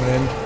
Coming in.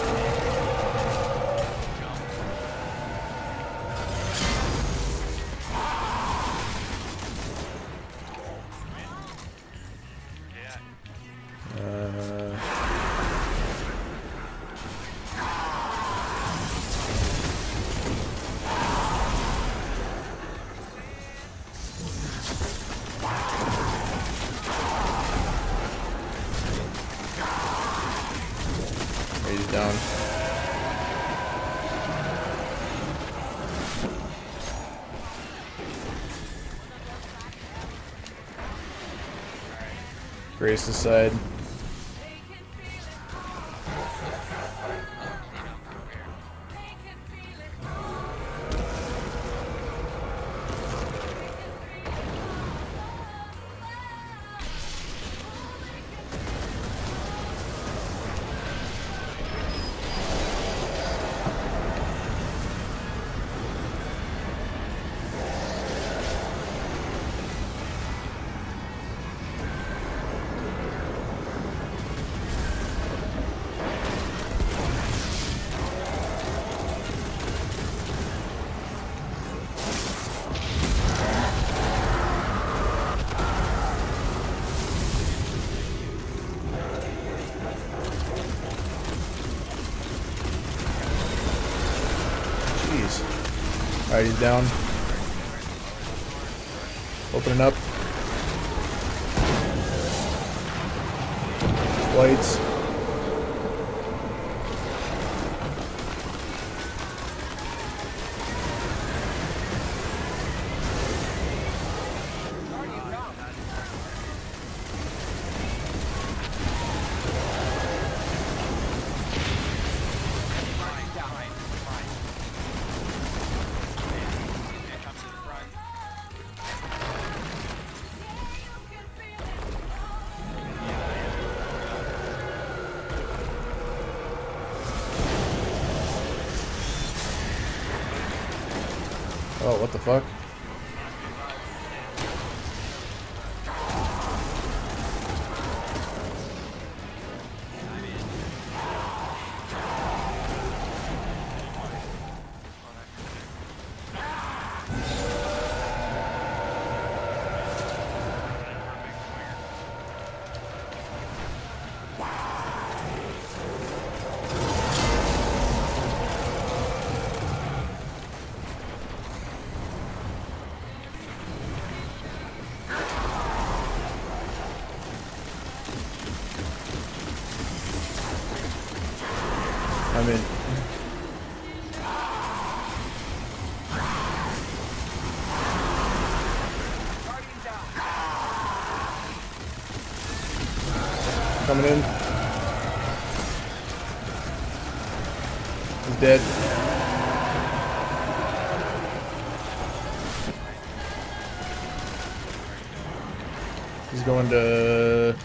Grace's side. Alright, he's down. Opening up. Lights. Oh, what the fuck? I'm in. Coming in. He's dead. He's going to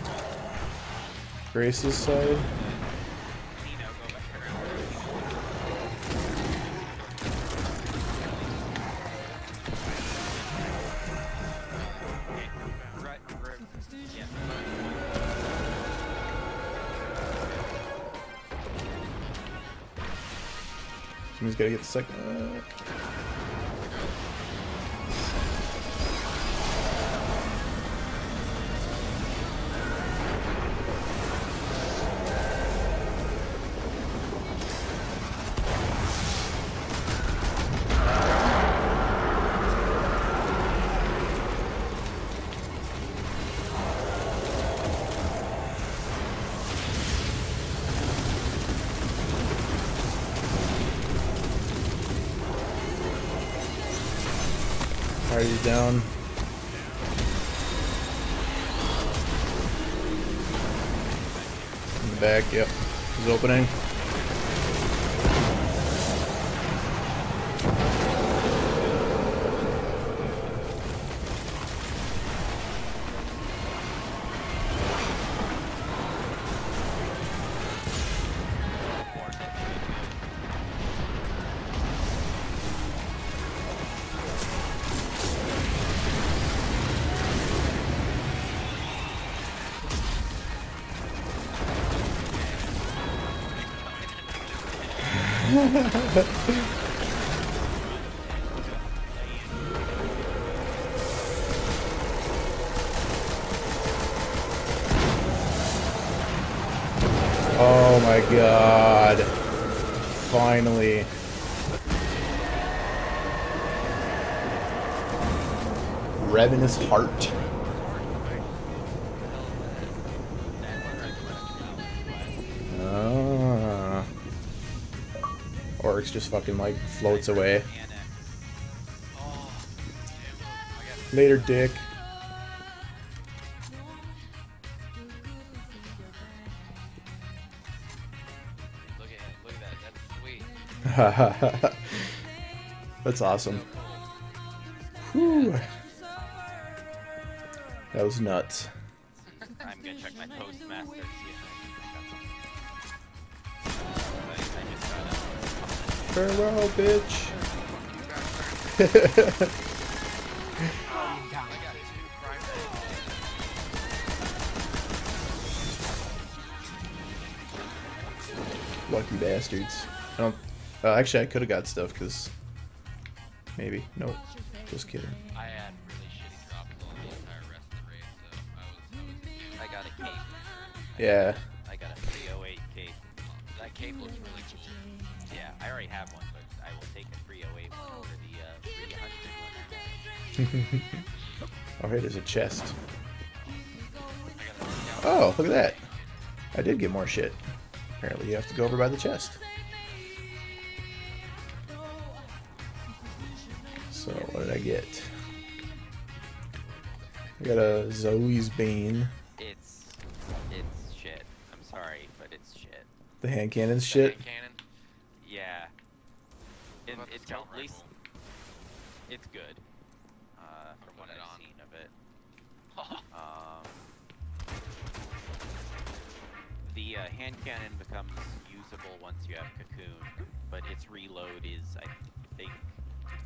Grace's side. Second. He's down. In the back, yep. He's opening. oh my god. Finally. Ravenous Heart. Oryx just fucking like floats away. Later, dick. Look at. Look at that. That's sweet. That's awesome. Whew. That was nuts. I'm gonna check my postmaster. Farewell, bitch. Lucky bastards. I don't. Uh, actually, I could have got stuff because maybe. Nope. Just kidding. I already have one, but I will take a 308 one over the uh, 300 one. Oh, hey, there's a chest. I got a Oh, look at that. I did get more shit. Apparently, you have to go over by the chest. So, what did I get? I got a Zaouli's Bane. It's it's shit. I'm sorry, but it's shit. The hand cannon's shit. Hand cannon. Yeah. It, about the it's scout at least it's good. Uh, from what I've on. seen of it. Um, the uh, hand cannon becomes usable once you have cocoon, but its reload is, I think,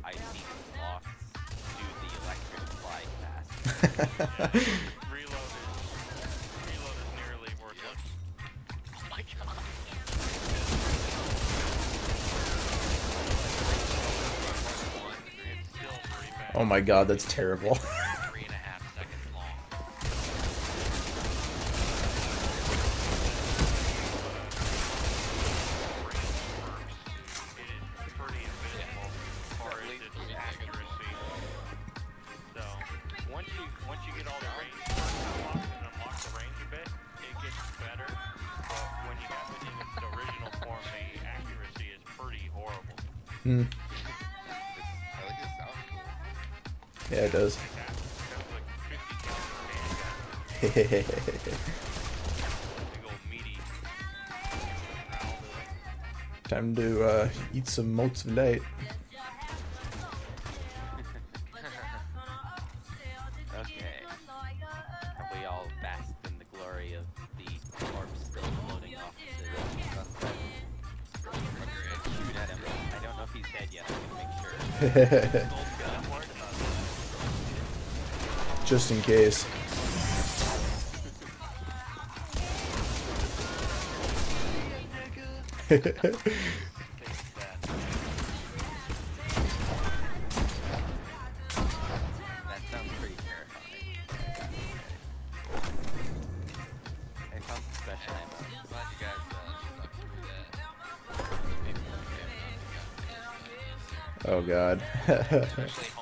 I've seen locks do the electric fly fast. Oh my god, that's terrible. Three hmm. Yeah, it does. Like that, that's like 50 caliber handgun. Big old meaty. Time to uh, eat some motes of light. Okay. Have we all basked in the glory of the corpse still floating off to the sunset? Shoot at him. I don't know if he's dead yet. I'm gonna make sure. that. in case. oh god.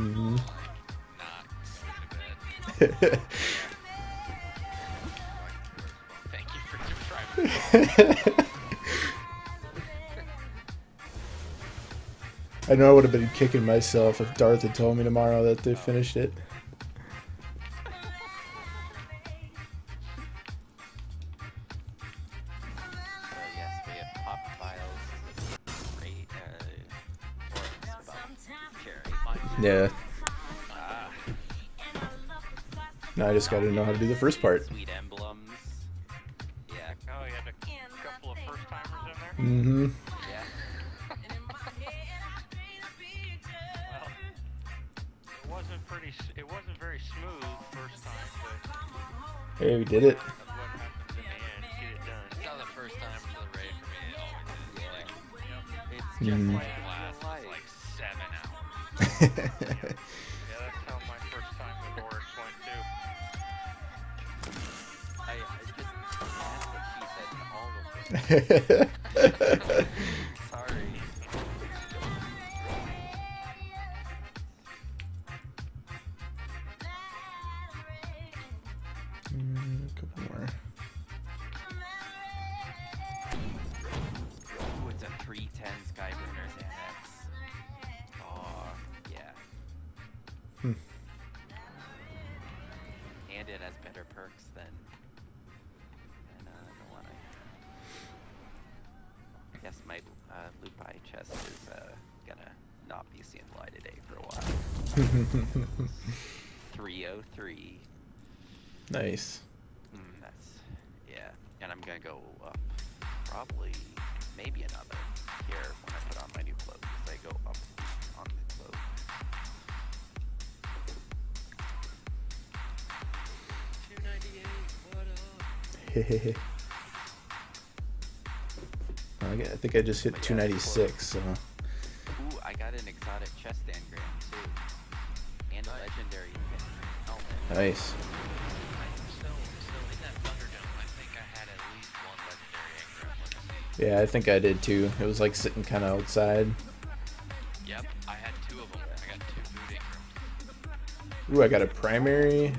I know I would have been kicking myself if Darth had told me tomorrow that they finished it. Yeah. Ah. Now I just gotta know how to do the first part. Sweet emblems. Yeah. Oh, you had a couple of first timers in there? Mm-hmm. Yeah. it wasn't pretty, it wasn't very smooth first time, but... Hey, we did it. The for me, it always is. Mm-hmm. It's just mm -hmm. like... Yeah, that's how my first time with Oryx went too. I, I just that's what she said to all of them. 303. nice. Mm, that's yeah, and I'm gonna go up probably maybe another here when I put on my new clothes. I go up on the clothes. Two ninety eight. What up? I g- I think I just hit 296. So. See. Yeah, I think I did too. It was like sitting kind of outside. Yep, I had two of them. I got two boot engrams. Ooh, I got a primary.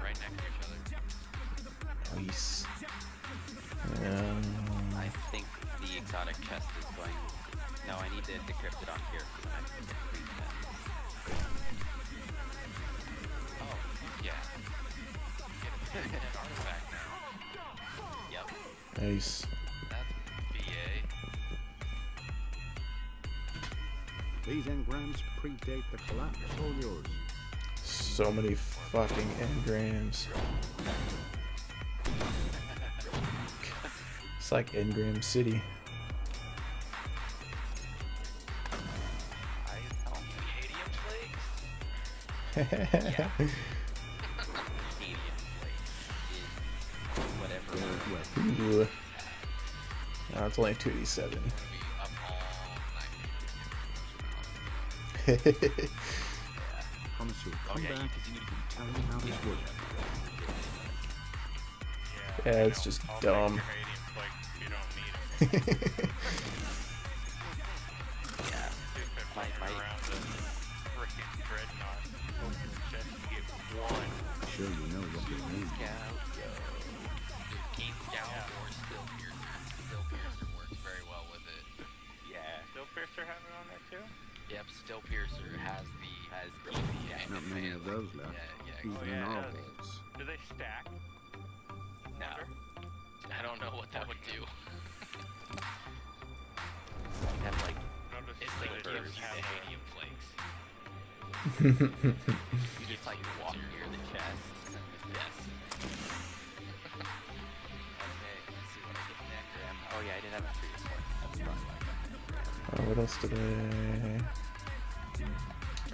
Right next to each other. Nice. Um, I think the exotic chest is going. No, I need to decrypt it on here. Nice. These engrams predate the collapse. All yours. So many fucking engrams. It's like Engram City. I this works. Yeah. Yeah, I it's know. just I'll dumb. Make uranium flakes if you don't. Yeah. My- my- around the frickin' dreadnought. Open the chest and get one. Sure you know what Not the many of fan- those left. Yeah, yeah. Even Oh, yeah, our it does. vaults. Do they stack? No. I don't know what that would do. You have like It's like they gives you the a- hadium flakes. you just like walk near the chest. Yes. Okay, let's see what I get next. Oh yeah, I did have a previous one. That's probably why I got an engram. Uh, what else did I?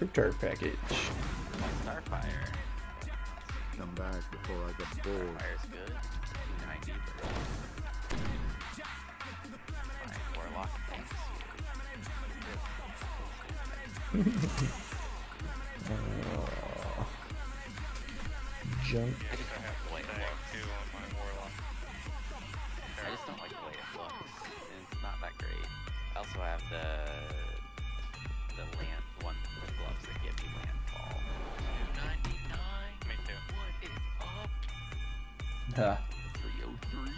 Cryptarch package. Starfire. Come back before I get bored. Starfire's good. 290. Fine, Warlock. Thanks. Junk. 303.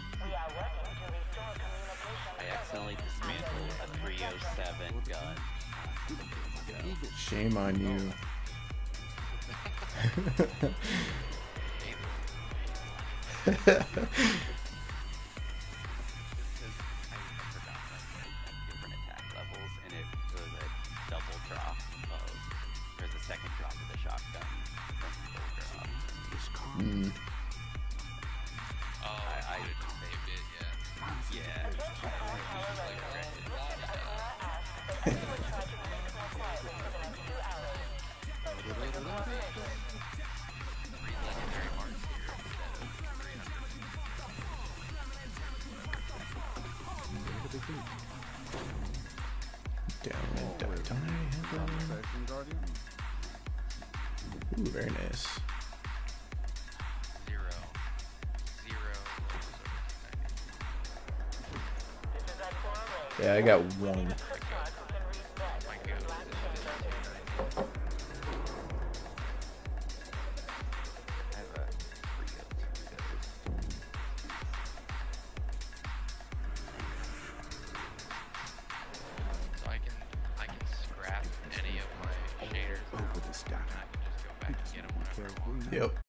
I accidentally dismantled a 307 gun. Shame on you. Down and down. Don't Ooh, very nice. Yeah, I got one. Yep.